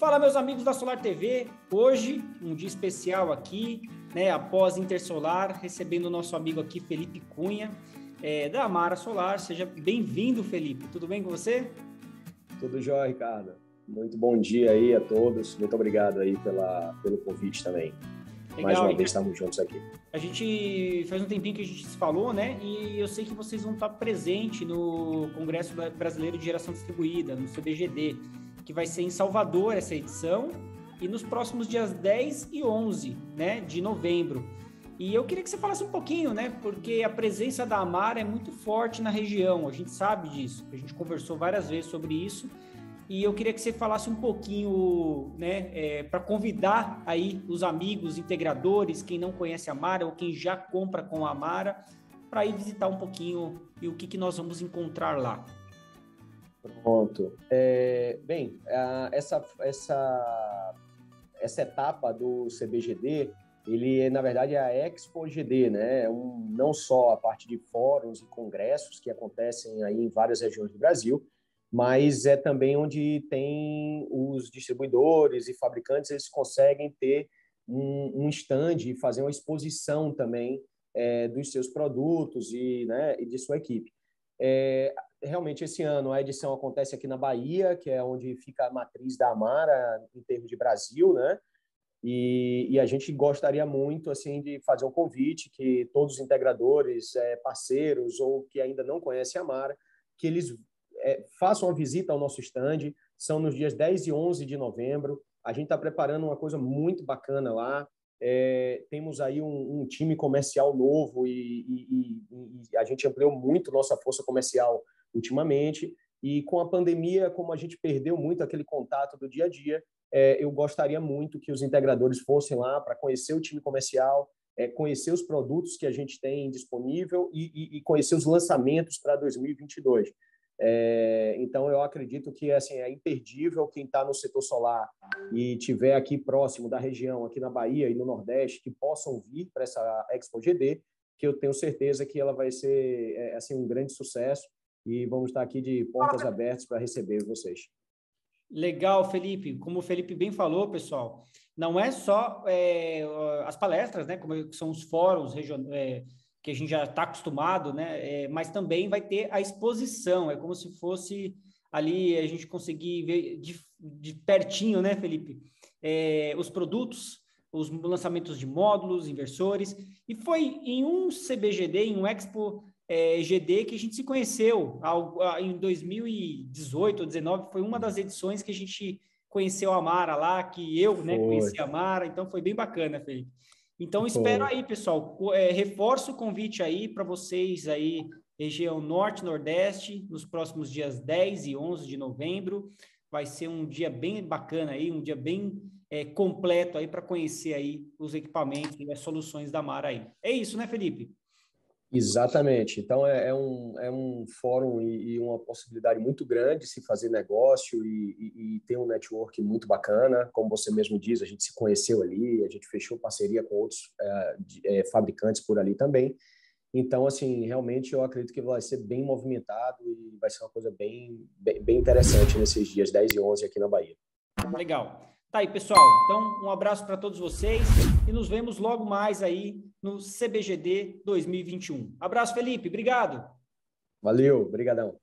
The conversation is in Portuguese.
Fala, meus amigos da Solar TV. Hoje, um dia especial aqui, né? Após Intersolar, recebendo o nosso amigo aqui, Felipe Cunha, é, da Amara Solar. Seja bem-vindo, Felipe. Tudo bem com você? Tudo jóia, Ricardo. Muito bom dia aí a todos. Muito obrigado aí pela, pelo convite também. Legal. Mais uma vez estamos juntos aqui. A gente faz um tempinho que a gente se falou, né? E eu sei que vocês vão estar presentes no Congresso Brasileiro de Geração Distribuída, no CBGD que vai ser em Salvador essa edição, e nos próximos dias 10 e 11 né, de novembro. E eu queria que você falasse um pouquinho, né? Porque a presença da Amara é muito forte na região, a gente sabe disso, a gente conversou várias vezes sobre isso. E eu queria que você falasse um pouquinho, né, é, para convidar aí os amigos integradores, quem não conhece a Amara ou quem já compra com a Amara, para ir visitar um pouquinho e o que, que nós vamos encontrar lá. Pronto. É, bem, essa, essa, essa etapa do CBGD, ele na verdade é a Expo GD, né? É um, não só a parte de fóruns e congressos que acontecem aí em várias regiões do Brasil, mas é também onde tem os distribuidores e fabricantes, eles conseguem ter um, um e fazer uma exposição também é, dos seus produtos e, né, e de sua equipe. É, realmente esse ano a edição acontece aqui na Bahia, que é onde fica a matriz da Amara em termos de Brasil, né? E, e, a gente gostaria muito assim de fazer um convite que todos os integradores, é, parceiros ou que ainda não conhecem a Amara, que eles é, façam uma visita ao nosso stand. São nos dias 10 e 11 de novembro. A gente está preparando uma coisa muito bacana lá. É, temos aí um, um, time comercial novo e, e, e, a gente ampliou muito nossa força comercial ultimamente. E com a pandemia, como a gente perdeu muito aquele contato do dia a dia, é, eu gostaria muito que os integradores fossem lá para conhecer o time comercial, é, conhecer os produtos que a gente tem disponível e, e, e conhecer os lançamentos para 2022. É, então, eu acredito que assim é imperdível quem está no setor solar e tiver aqui próximo da região, aqui na Bahia e no Nordeste, que possam vir para essa Expo GD, que eu tenho certeza que ela vai ser é, assim um grande sucesso e vamos estar aqui de portas abertas para receber vocês. Legal, Felipe. Como o Felipe bem falou, pessoal, não é só é, as palestras, né? Como são os fóruns é, que a gente já está acostumado, né? É, mas também vai ter a exposição. É como se fosse ali a gente conseguir ver de, de pertinho, né, Felipe? É, os produtos, os lançamentos de módulos, inversores. E foi em um CBGD, em um Expo é, GD que a gente se conheceu em 2018 ou 2019, foi uma das edições que a gente conheceu a Mara lá, que eu né, conheci a Mara, então foi bem bacana, Felipe. Então, espero aí, pessoal, é, reforço o convite aí para vocês aí, região Norte, Nordeste, nos próximos dias 10 e 11 de novembro. Vai ser um dia bem bacana aí, um dia bem é, completo aí para conhecer aí os equipamentos e as soluções da Mara aí. É isso, né, Felipe? Exatamente. Então, é, é, um, é um fórum e, e, uma possibilidade muito grande de se fazer negócio e, e, e, ter um network muito bacana. Como você mesmo diz, a gente se conheceu ali, a gente fechou parceria com outros é, de, é, fabricantes por ali também. Então, assim, realmente eu acredito que vai ser bem movimentado e vai ser uma coisa bem, bem, bem interessante nesses dias 10 e 11 aqui na Bahia. Legal. Tá aí, pessoal. Então, um abraço para todos vocês e nos vemos logo mais aí no CBGD 2021. Abraço, Felipe. Obrigado. Valeu. Obrigadão.